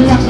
Gracias.